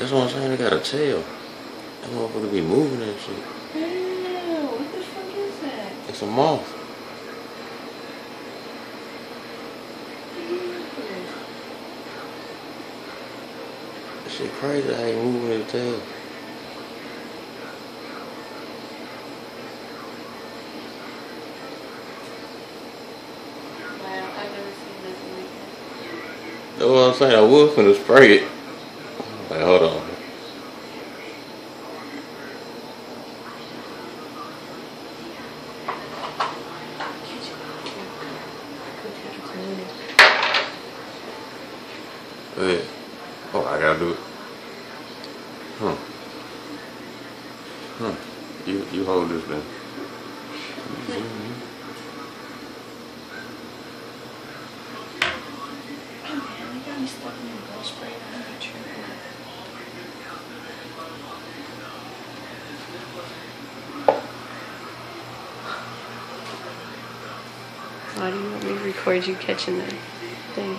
That's what I'm saying. They got a tail. That motherfucker be moving and shit. Ew, what the fuck is that? It's a moth. That shit crazy how he moving his tail. Wow, I've never seen nothing like that. That's what I'm saying. I was finna spray it. Like, hold on. Ahead. Oh, I gotta do it. Huh. Huh. You you hold this man, they got me stuck in the ball spray. I'm not sure. Why do you want me to record you catching the thing?